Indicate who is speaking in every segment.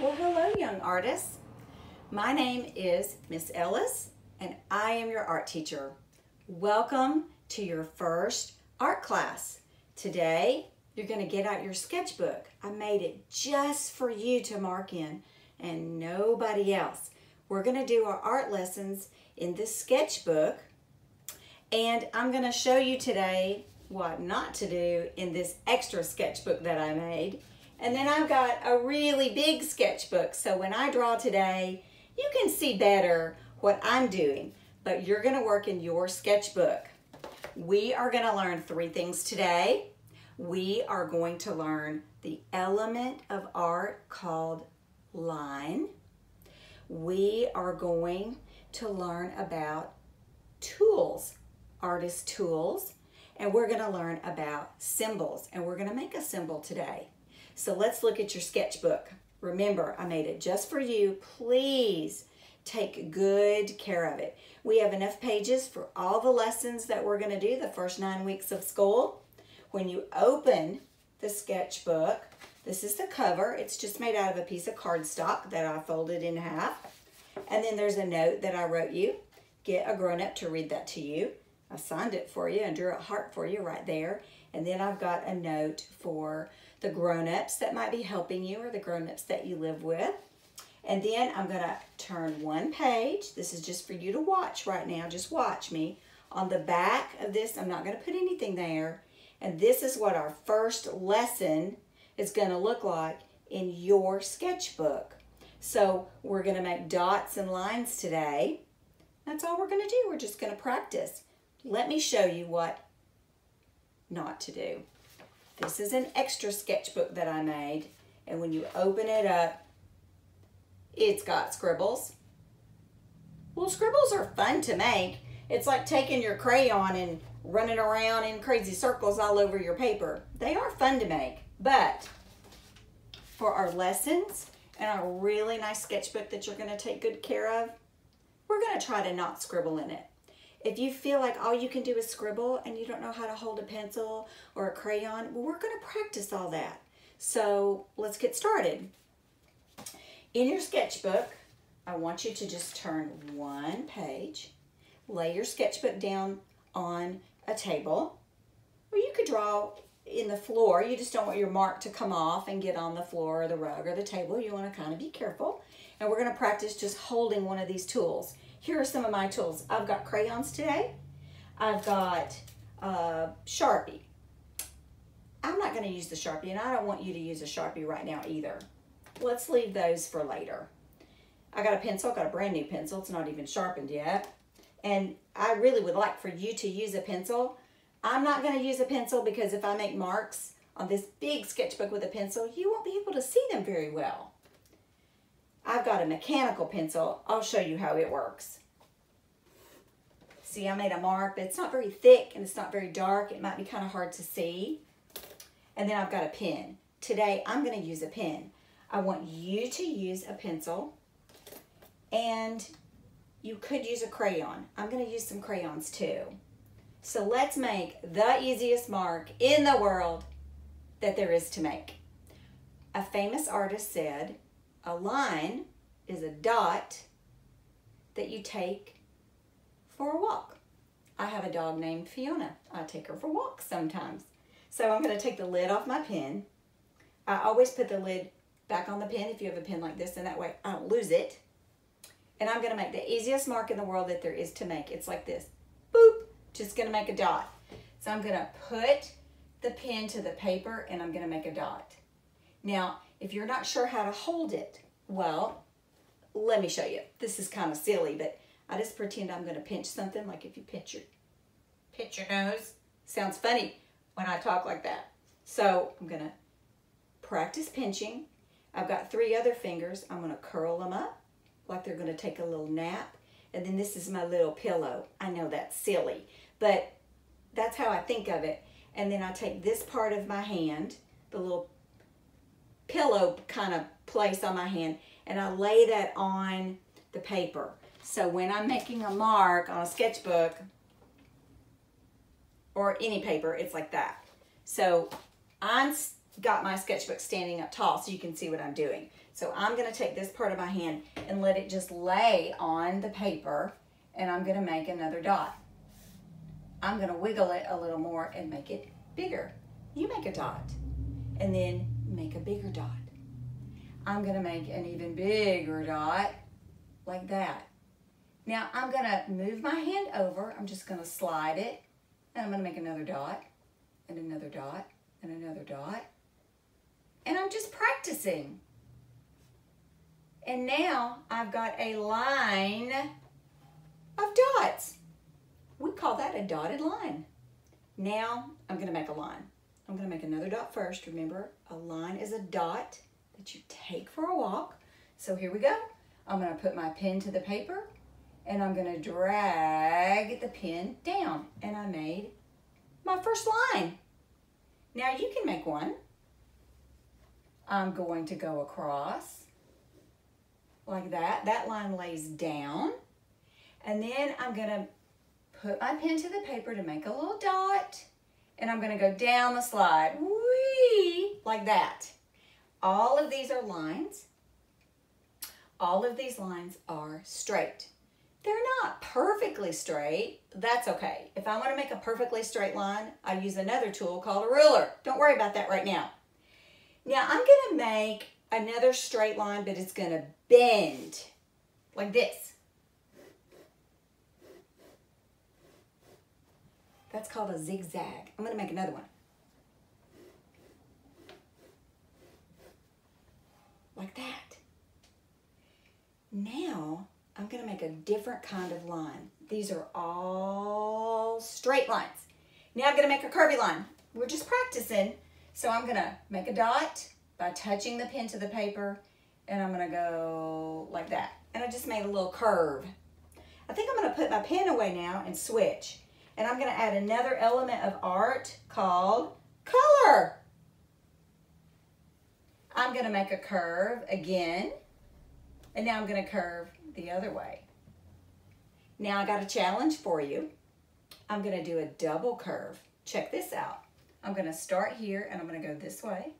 Speaker 1: Well, hello, young artists. My name is Miss Ellis, and I am your art teacher. Welcome to your first art class. Today, you're going to get out your sketchbook. I made it just for you to mark in and nobody else. We're going to do our art lessons in this sketchbook, and I'm going to show you today what not to do in this extra sketchbook that I made. And then I've got a really big sketchbook, so when I draw today, you can see better what I'm doing, but you're gonna work in your sketchbook. We are gonna learn three things today. We are going to learn the element of art called line. We are going to learn about tools, artist tools, and we're gonna learn about symbols, and we're gonna make a symbol today. So let's look at your sketchbook. Remember, I made it just for you. Please take good care of it. We have enough pages for all the lessons that we're going to do the first nine weeks of school. When you open the sketchbook, this is the cover. It's just made out of a piece of cardstock that I folded in half. And then there's a note that I wrote you. Get a grown-up to read that to you. I signed it for you and drew a heart for you right there. And then I've got a note for the grown-ups that might be helping you or the grown-ups that you live with. And then I'm going to turn one page. This is just for you to watch right now. Just watch me. On the back of this, I'm not going to put anything there. And this is what our first lesson is going to look like in your sketchbook. So we're going to make dots and lines today. That's all we're going to do. We're just going to practice. Let me show you what not to do. This is an extra sketchbook that I made. And when you open it up, it's got scribbles. Well, scribbles are fun to make. It's like taking your crayon and running around in crazy circles all over your paper. They are fun to make, but for our lessons and our really nice sketchbook that you're gonna take good care of, we're gonna try to not scribble in it. If you feel like all you can do is scribble and you don't know how to hold a pencil or a crayon, well, we're going to practice all that. So let's get started. In your sketchbook, I want you to just turn one page, lay your sketchbook down on a table, or you could draw in the floor. You just don't want your mark to come off and get on the floor or the rug or the table. You want to kind of be careful. And we're going to practice just holding one of these tools. Here are some of my tools. I've got crayons today. I've got uh, Sharpie. I'm not going to use the Sharpie, and I don't want you to use a Sharpie right now either. Let's leave those for later. I got a pencil, got a brand new pencil. It's not even sharpened yet. And I really would like for you to use a pencil. I'm not going to use a pencil because if I make marks on this big sketchbook with a pencil, you won't be able to see them very well. I've got a mechanical pencil. I'll show you how it works. See, I made a mark, but it's not very thick and it's not very dark. It might be kind of hard to see. And then I've got a pen. Today, I'm going to use a pen. I want you to use a pencil and you could use a crayon. I'm going to use some crayons too. So let's make the easiest mark in the world that there is to make. A famous artist said, a line is a dot that you take for a walk. I have a dog named Fiona. I take her for walks sometimes. So I'm going to take the lid off my pen. I always put the lid back on the pen if you have a pen like this, and that way I don't lose it. And I'm going to make the easiest mark in the world that there is to make. It's like this. Just to make a dot. So I'm to put the pen to the paper, and I'm to make a dot. Now, if you're not sure how to hold it, well, let me show you. This is kind of silly, but I just pretend I'm to pinch something, like if you pinch your, pinch your nose. Sounds funny when I talk like that. So I'm to practice pinching. I've got three other fingers. I'm to curl them up like they're to take a little nap. And then this is my little pillow. I know that's silly, but that's how I think of it. And then I take this part of my hand, the little pillow kind of place on my hand and I lay that on the paper. So when I'm making a mark on a sketchbook or any paper, it's like that. So I'm got my sketchbook standing up tall so you can see what I'm doing. So I'm gonna take this part of my hand and let it just lay on the paper and I'm gonna make another dot. I'm gonna wiggle it a little more and make it bigger. You make a dot and then make a bigger dot. I'm gonna make an even bigger dot like that. Now I'm gonna move my hand over. I'm just gonna slide it and I'm gonna make another dot and another dot and another dot. And I'm just practicing. And now I've got a line of dots. We call that a dotted line. Now I'm gonna make a line. I'm gonna make another dot first. Remember, a line is a dot that you take for a walk. So here we go. I'm gonna put my pen to the paper and I'm gonna drag the pen down. And I made my first line. Now you can make one. I'm going to go across like that. That line lays down. And then I'm gonna put my pen to the paper to make a little dot. And I'm gonna go down the slide, whee, like that. All of these are lines. All of these lines are straight. They're not perfectly straight. That's okay. If I want to make a perfectly straight line, I use another tool called a ruler. Don't worry about that right now. Now I'm to make another straight line, but it's going to bend like this. That's called a zigzag. I'm going to make another one. Like that. Now, I'm going to make a different kind of line. These are all straight lines. Now I'm going to make a curvy line. We're just practicing. So I'm going to make a dot by touching the pen to the paper, and I'm going to go like that. And I just made a little curve. I think I'm going to put my pen away now and switch. And I'm going to add another element of art called color. I'm going to make a curve again. And now I'm going to curve the other way. Now I got a challenge for you. I'm going to do a double curve. Check this out. I'm going to start here and I'm going to go this way.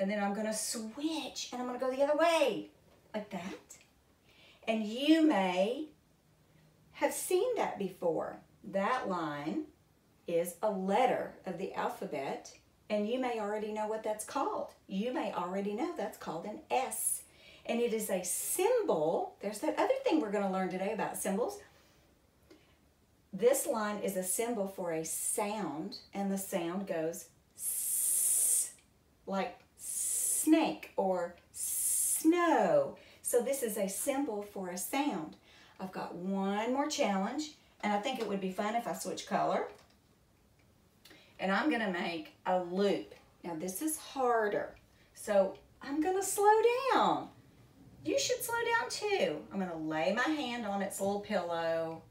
Speaker 1: And then I'm to switch and I'm to go the other way like that. And you may have seen that before. That line is a letter of the alphabet, and you may already know what that's called. You may already know that's called an S. And it is a symbol. There's that other thing we're to learn today about symbols. This line is a symbol for a sound, and the sound goes like snake or snow. So this is a symbol for a sound. I've got one more challenge, and I think it would be fun if I switch color. And I'm gonna make a loop. Now this is harder, so I'm gonna slow down. You should slow down too. I'm gonna lay my hand on its little pillow,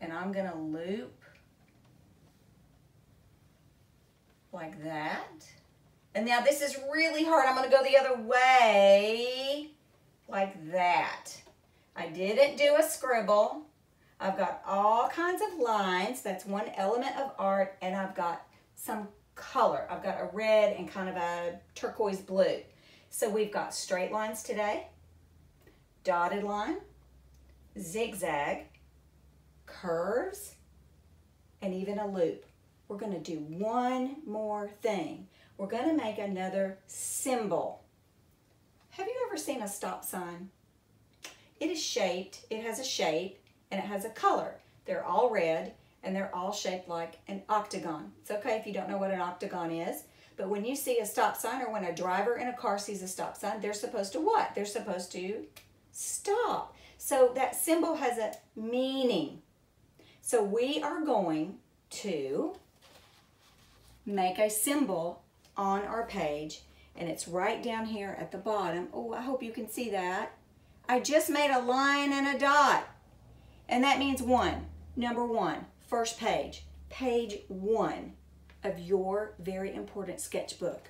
Speaker 1: and I'm gonna loop like that. And now this is really hard. I'm gonna go the other way like that. I didn't do a scribble. I've got all kinds of lines. That's one element of art. And I've got some color. I've got a red and kind of a turquoise blue. So we've got straight lines today, dotted line, zigzag, curves, and even a loop. We're going to do one more thing. We're going to make another symbol. Have you ever seen a stop sign? It is shaped, it has a shape, and it has a color. They're all red, and they're all shaped like an octagon. It's okay if you don't know what an octagon is, but when you see a stop sign or when a driver in a car sees a stop sign, they're supposed to what? They're supposed to stop. So that symbol has a meaning. So we are going to make a symbol on our page and it's right down here at the bottom. Oh, I hope you can see that. I just made a line and a dot. And that means one. Number one, first page. Page one of your very important sketchbook.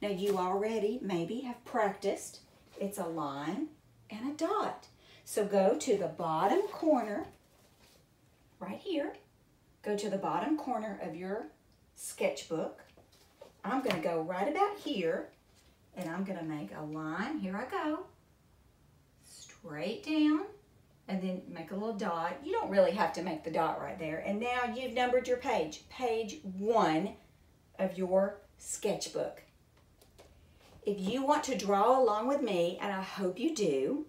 Speaker 1: Now you already maybe have practiced. It's a line and a dot. So go to the bottom corner, right here. Go to the bottom corner of your sketchbook. I'm going to go right about here and I'm going to make a line. Here I go. Straight down and then make a little dot. You don't really have to make the dot right there. And now you've numbered your page, page one of your sketchbook. If you want to draw along with me, and I hope you do,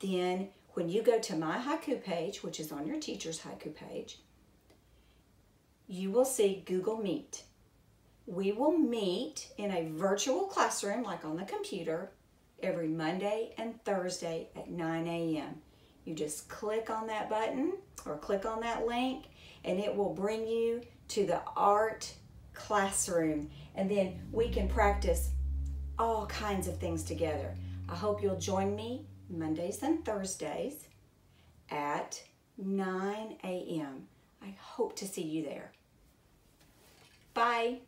Speaker 1: then when you go to my haiku page, which is on your teacher's haiku page, you will see Google Meet. We will meet in a virtual classroom, like on the computer, every Monday and Thursday at 9 a.m. You just click on that button or click on that link and it will bring you to the art classroom and then we can practice all kinds of things together. I hope you'll join me Mondays and Thursdays at 9 a.m. I hope to see you there. Bye.